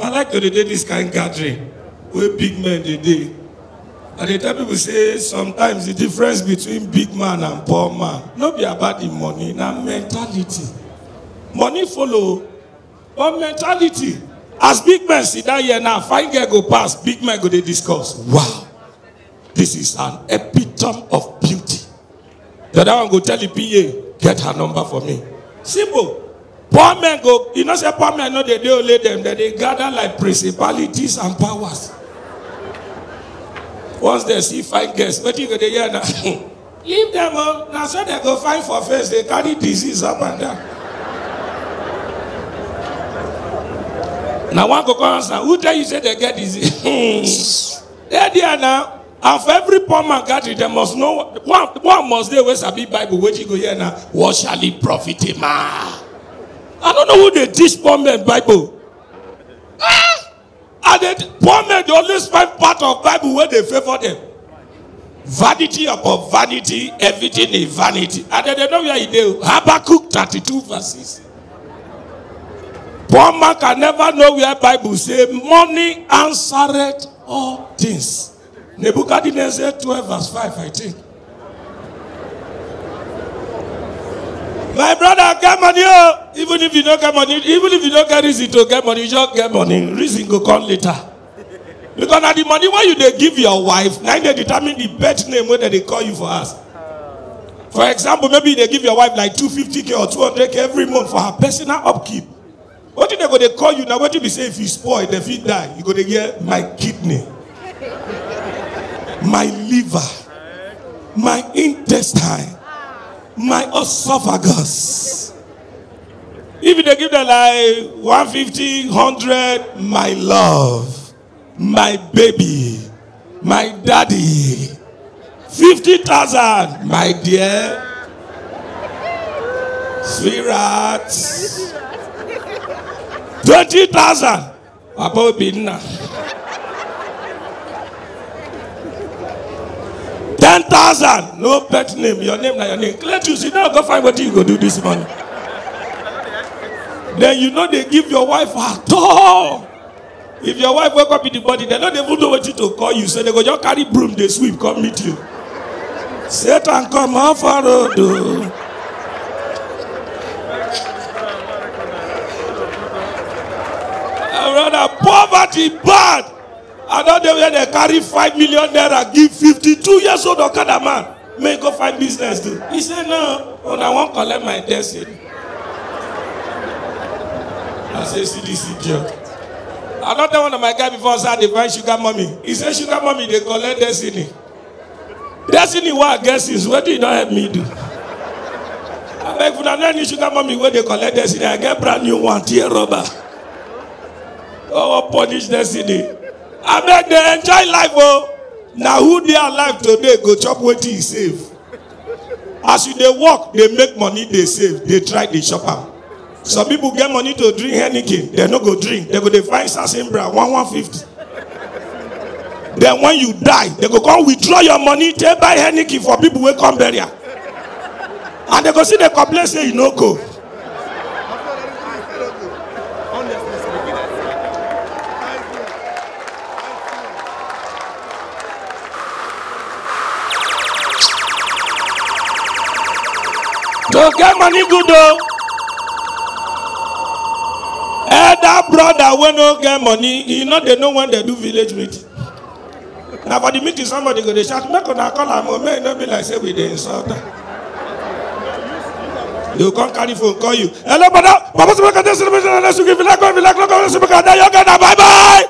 I like to dey this kind gathering wey big men dey dey. I dey tell people say sometimes the difference between big man and poor man no be about the money, na mentality. Money follow, but mentality. As big men sit down here now, fine girl go pass, big men go dey discuss. Wow, this is an epitome of beauty. The other one go tell the PA, get her number for me. Simple. Poor men go, you know, say poor men no dey dey only them, they dey gather like principalities and powers. Once they see fine girls, what you go dey hear na? Leave them o, na so they go find for face, they carry disease up and down. na one go answer who tell you say they get disease there now and for every poor man gathering dem must know one one must dey wey sabi bible wetin you go hear na what shall it profit a man i no know who dey teach poor men bible ah and the poor men dey always find part of bible wey dey favour dem vanity upon vanity everything is vanity and dem dey know where dey o habakkuk thirty-two verses. Poor man can never know where Bible say money answered all things. Nebuchadnezzar 12 verse 5, I think. My brother, get money. Oh. Even if you don't get money, even if you don't get reason to get money, you just get money. Reason go come later. Because now the money when you they give your wife, now they determine the birth name whether they call you for us. For example, maybe they give your wife like 250k or 200k every month for her personal upkeep. What if they go they call you now? What if you say if you spoil, the feet die? You go to get my kidney, my liver, my intestine, my esophagus. If they give them like 150, 100, my love, my baby, my daddy, 50,000, my dear, sweetheart. twenty thousand papa obi nna ten thousand no pet name your name na your name cletus you no go find wetin you go do this morning then you no dey give your wife at all if your wife wake up in the body dem no even know wetin to call you. So dem go just carry broom dey sweep come meet you. Satan come how far road o. brother poverty bad. I don dey where dey carry five million naira give fifty-two years old okada man. Make go find business do. He say no una wan collect my destiny i say see this idiot i tell one of my guy before i dey find sugar mummy he say sugar mummy dey collect destiny destiny i get since wetin you don help me do abeg una know any sugar mummy wey dey collect destiny i get brand new one tear rubber. Oh, God punish destiny. Abeg they enjoy life oh. o. Na who dey alive today go chop wetin e save. As you dey work, dey make money they save, They try they chop am. Some people get money to drink Heineken, dem no go drink, dem go dey find Sassembra one one fifty. Then when you die, dem go come withdraw your money take buy Heineken for people wey come burial. And dem go still dey complain say you no go. to get money good o elder brother wey no get money e no dey know when dey do village meeting na for the meeting somebody go dey shout make una call am o make e no be like say we dey insult am they go come carry phone call you hello brother papa if you like go if you like no go say make i die your na bye bye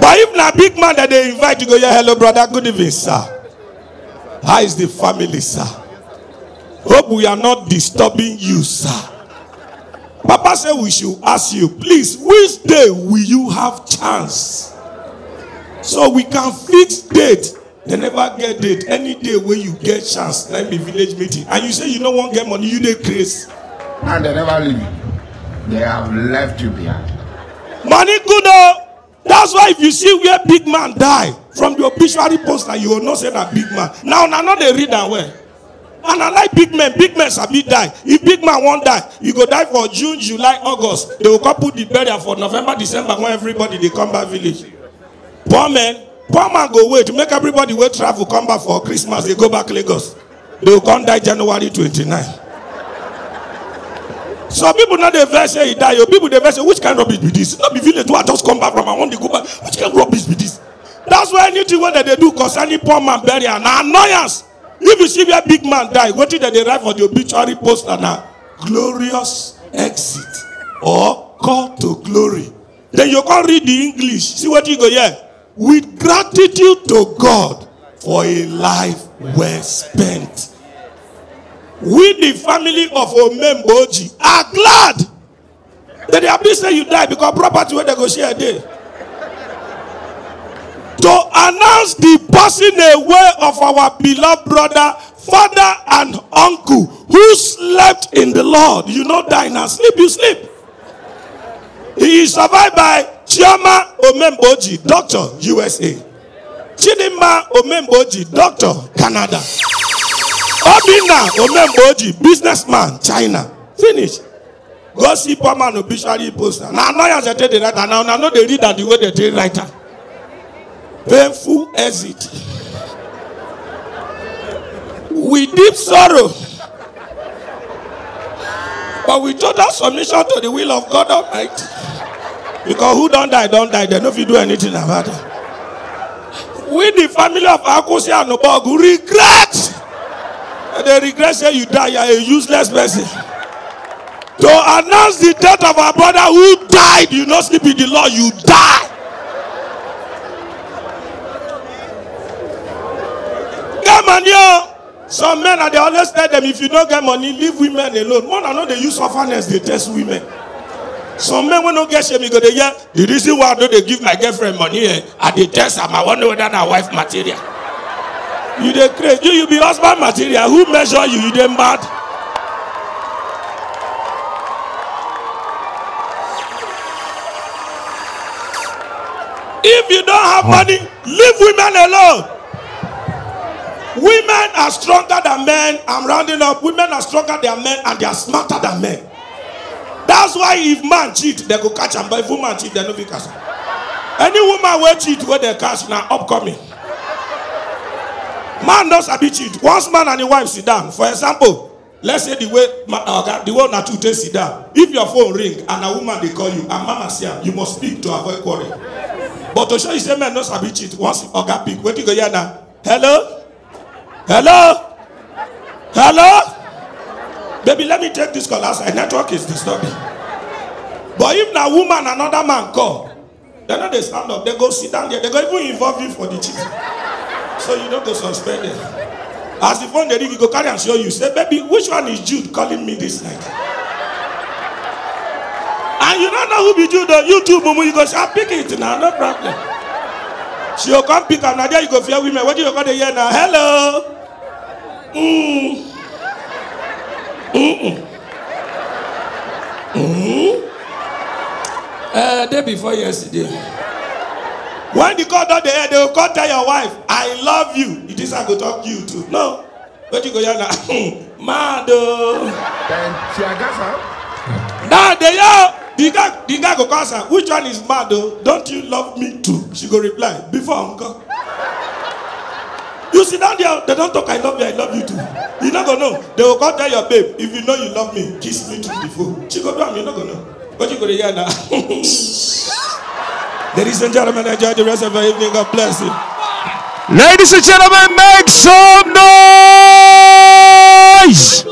but if na big man dem dey invite you go hear hello brother good evening sir. How is the family, sir? Hope we are not disturbing you, sir. Papa said we should ask you, please, which day will you have chance? So we can fix date. They never get date. Any day when you get chance, let me village meeting. And you say you don't want to get money, you dey craze. And they never leave you. They have left you behind. Money good oh. That's why if you see where big man die, from the obituary poster, you will not say that big man. Now, now, not they read that well. And i like big men. Big men sabi die. If big man wan die e go die for june july august. They go come put the burial for november december when everybody dey come back village. Poor men poor man go wait. Make everybody wey travel come back for christmas dey go back lagos. They go come die january twenty-nine. Some people no dey vex say e die. O people dey vex say which kind rubbish be this? No be village wey i just come back from i wan dey go back. Which kind rubbish be this? That's why anything wey dem dey do concerning poor man burial na annoyance if you see where big man die what dem they write for the obituary poster now? glorious exit or call to glory. Then you come read the english see what you go hear. With gratitude to god for a life well spent. We the family of omemboji are glad that they happy say you die because property wey dem go share dey to announce the passing away of our beloved brother father and uncle who slept in the lord. You no die na sleep you sleep. He is survived by chioma omemboji doctor usa chidinma omemboji doctor canada. Obinna omemboji businessman china. Finish. Go see poor man obituary poster. Now, annoyance dem take dey write am na una no dey read am the way dem take write am painful exit. With deep sorrow. But with total submission to the will of god almighty. Because who don't die don't die. Dem no fit do anything about it. we the family of akosi and obogu regret. They regret say you die you are a useless person. To announce the death of our brother who died you no sleep in the law you die get money o some men i they always tell them if you don't get money leave women alone. More na no they use orphanage dey test women. Some men wey no get shame e go dey hear the reason why i no dey give my girlfriend money eh i dey test am i know whether na wife material. You dey craze you you be husband material. Who measure you? You dey mad. if you don't have money leave women alone women are stronger than men. I'm rounding up. Women are stronger than men and they are smarter than men. That's why if man cheat they go catch am but if woman cheat they no fit catch am any woman wey cheat wey dem catch na upcoming. Man no sabi cheat. Once man and him wife sit down for example let's say the way oga the way una two take sit down. If your phone ring and a woman dey call you and mama see you must speak to avoid quarrel. But to show you say men no sabi cheat once oga pick wetin go hear na hello hello? Hello? Baby let me take this call outside. Network is disturbing. But if na woman another man call dem no dey stand up. Dem go sit down there. Dem go even involve you for the cheating so you no go suspend them. As the phone dey ring you go carry am show you. Say baby which one is jude calling me this night? And you no know who be jude o you too mumu you go say ah pick it na no problem. She go come pick am na there you go fear women. Wetin you go dey hear na hello. Uh, day before yesterday. When the call don dey air they go come tell your wife i love you. It is i go talk you too. No. Wetin you go hear na? Mad o. Then Tiagasa, now dey hear the guy the guy go ask her which one is mad o? Don't you love me too? She go reply before nko You sit down there, they don't talk, I love you, I love you too. You're not gonna know. They will come tell your babe, if you know you love me, kiss me to the full. She go down, you're not gonna know. But you go to hear now. Ladies and gentlemen, enjoy the rest of your evening. God bless you. Ladies and gentlemen, make some noise!